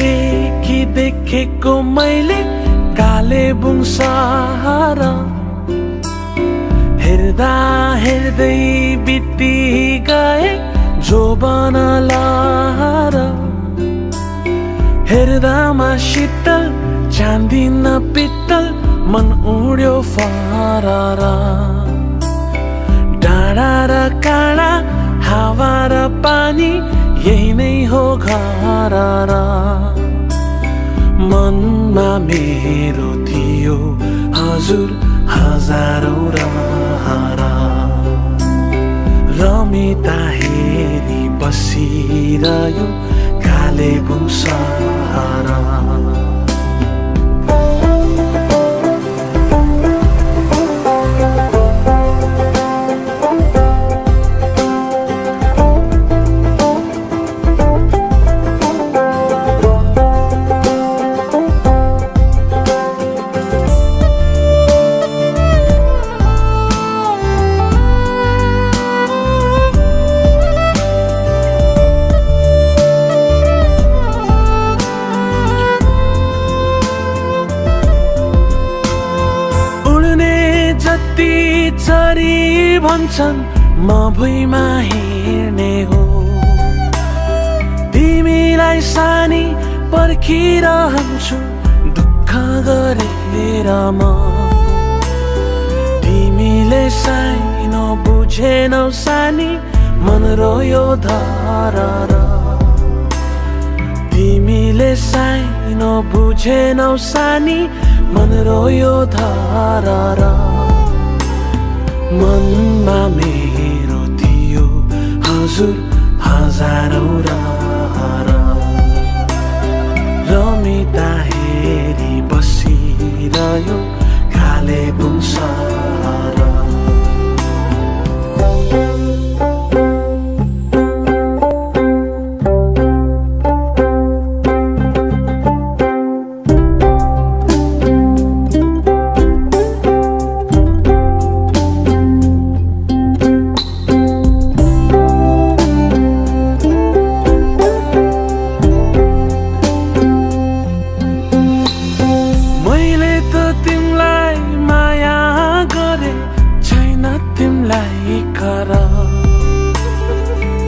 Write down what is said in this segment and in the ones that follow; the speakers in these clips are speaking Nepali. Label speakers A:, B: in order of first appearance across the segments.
A: देखी देखेको मैले कालेबुङ सहरा हेर्दा हेर्दै बिति गए जो बनलार हेर्दामा शीतल चाँदी न पीतल, मन उड़ो फरार डाँडा र काँडा हावा र पानी यही नै हो घर र मनमा मेरो थियो हजुर हजारौँ रहर। रमिता हेरी बसिरह्यो कालेबुङ सहर। चरी भन्छन् म भुइँमा हिँड्ने हो। तिमीलाई सानी पर्खिरहन्छु दुःख गरेर म। तिमीले सानो बुझेनौ सानी मन रोयो धर तिमीले सानो बुझेनौ सानी मन रोयो धर मनमा मेरो थियो हजुर हजारौँ रमिता हेरी बसिरह्यो कालेबुङ तिमीलाई कर।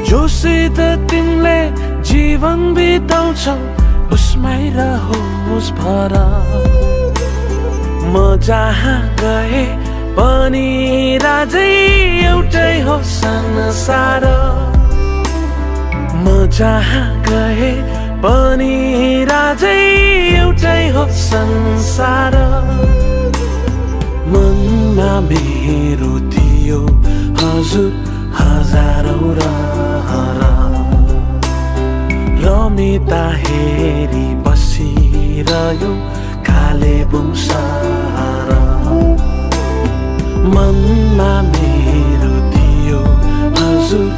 A: जोसित तिमीले जीवन बिताउँछौ उसमै रहोस् भर। म जहाँ गए पनि राजै एउटै हो संसार। म जहाँ गए पनि राजै एउटै हो संसार। मनमा मेरो थियो हजुर हजारौँ रमिता हेरी। बसिरह्यो कालेबुङ सहर। मनमा मेरो थियो हजुर